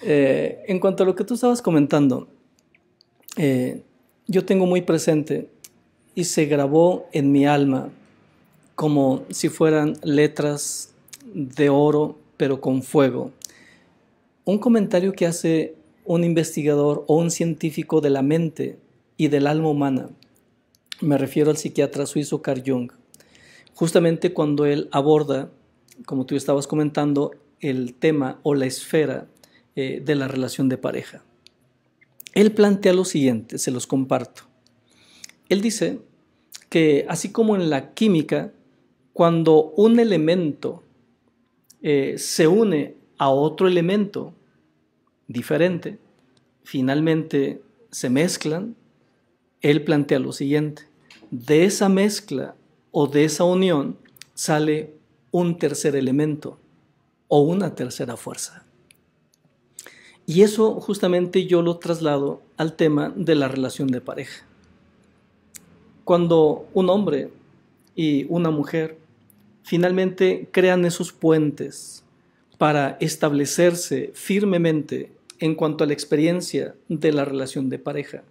Eh, en cuanto a lo que tú estabas comentando, eh, yo tengo muy presente y se grabó en mi alma como si fueran letras de oro, pero con fuego. Un comentario que hace un investigador o un científico de la mente y del alma humana. Me refiero al psiquiatra suizo Carl Jung. Justamente cuando él aborda, como tú estabas comentando, el tema o la esfera eh, de la relación de pareja. Él plantea lo siguiente, se los comparto. Él dice que así como en la química, cuando un elemento eh, se une a otro elemento diferente, finalmente se mezclan, él plantea lo siguiente. De esa mezcla o de esa unión sale un tercer elemento o una tercera fuerza. Y eso justamente yo lo traslado al tema de la relación de pareja. Cuando un hombre y una mujer finalmente crean esos puentes para establecerse firmemente en cuanto a la experiencia de la relación de pareja,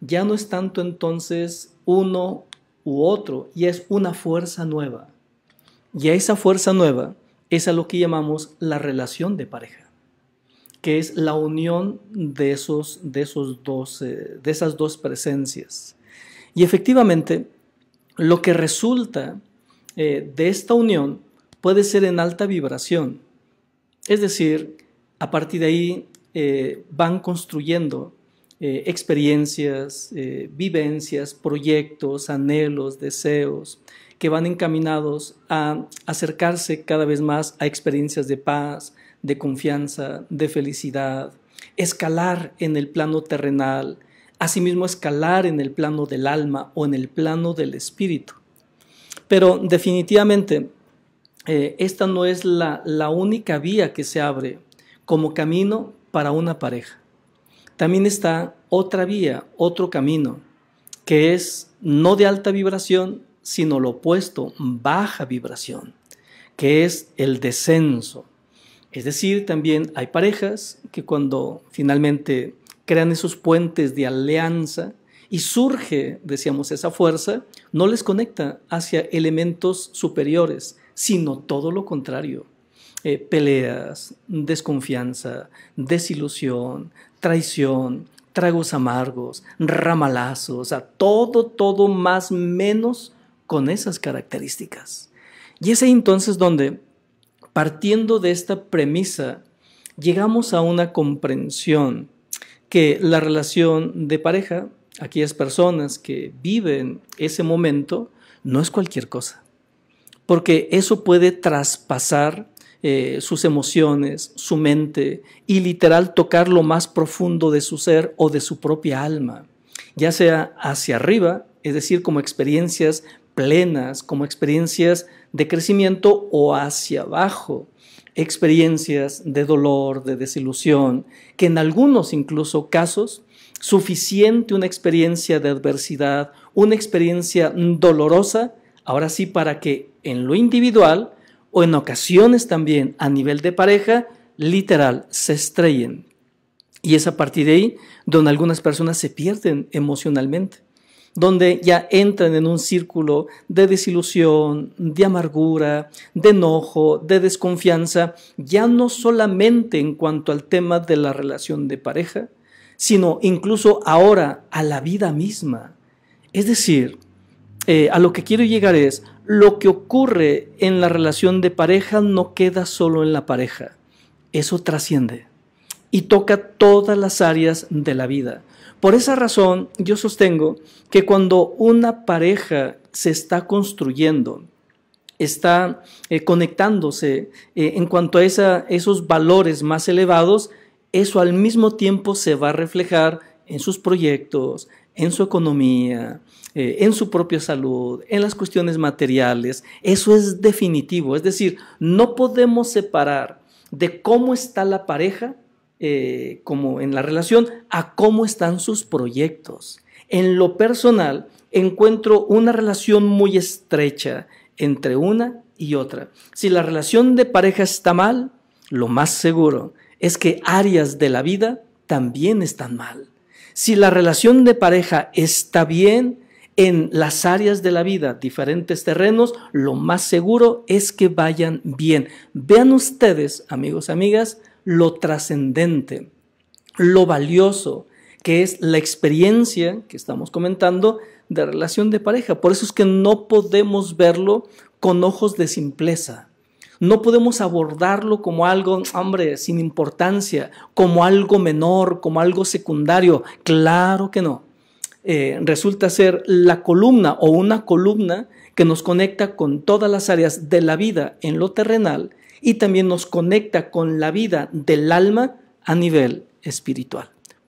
ya no es tanto entonces uno u otro, y es una fuerza nueva. Y a esa fuerza nueva es a lo que llamamos la relación de pareja, que es la unión de, esos, de, esos dos, eh, de esas dos presencias. Y efectivamente, lo que resulta eh, de esta unión puede ser en alta vibración. Es decir, a partir de ahí eh, van construyendo experiencias, vivencias, proyectos, anhelos, deseos, que van encaminados a acercarse cada vez más a experiencias de paz, de confianza, de felicidad, escalar en el plano terrenal, asimismo escalar en el plano del alma o en el plano del espíritu. Pero definitivamente eh, esta no es la, la única vía que se abre como camino para una pareja. También está otra vía, otro camino, que es no de alta vibración, sino lo opuesto, baja vibración, que es el descenso. Es decir, también hay parejas que cuando finalmente crean esos puentes de alianza y surge, decíamos, esa fuerza, no les conecta hacia elementos superiores, sino todo lo contrario. Eh, peleas, desconfianza, desilusión, traición, tragos amargos, ramalazos, todo, todo más menos con esas características. Y es ahí entonces donde, partiendo de esta premisa, llegamos a una comprensión que la relación de pareja, aquellas personas que viven ese momento, no es cualquier cosa, porque eso puede traspasar eh, sus emociones, su mente y literal tocar lo más profundo de su ser o de su propia alma, ya sea hacia arriba, es decir, como experiencias plenas, como experiencias de crecimiento o hacia abajo, experiencias de dolor, de desilusión, que en algunos incluso casos, suficiente una experiencia de adversidad, una experiencia dolorosa, ahora sí para que en lo individual o en ocasiones también a nivel de pareja, literal, se estrellen. Y es a partir de ahí donde algunas personas se pierden emocionalmente donde ya entran en un círculo de desilusión, de amargura, de enojo, de desconfianza, ya no solamente en cuanto al tema de la relación de pareja, sino incluso ahora a la vida misma. Es decir, eh, a lo que quiero llegar es, lo que ocurre en la relación de pareja no queda solo en la pareja, eso trasciende y toca todas las áreas de la vida. Por esa razón, yo sostengo que cuando una pareja se está construyendo, está eh, conectándose eh, en cuanto a esos valores más elevados, eso al mismo tiempo se va a reflejar en sus proyectos, en su economía, eh, en su propia salud, en las cuestiones materiales. Eso es definitivo. Es decir, no podemos separar de cómo está la pareja eh, como en la relación, a cómo están sus proyectos. En lo personal, encuentro una relación muy estrecha entre una y otra. Si la relación de pareja está mal, lo más seguro es que áreas de la vida también están mal. Si la relación de pareja está bien en las áreas de la vida, diferentes terrenos, lo más seguro es que vayan bien. Vean ustedes, amigos, amigas, lo trascendente, lo valioso que es la experiencia que estamos comentando de relación de pareja. Por eso es que no podemos verlo con ojos de simpleza. No podemos abordarlo como algo, hombre, sin importancia, como algo menor, como algo secundario. Claro que no. Eh, resulta ser la columna o una columna que nos conecta con todas las áreas de la vida en lo terrenal y también nos conecta con la vida del alma a nivel espiritual.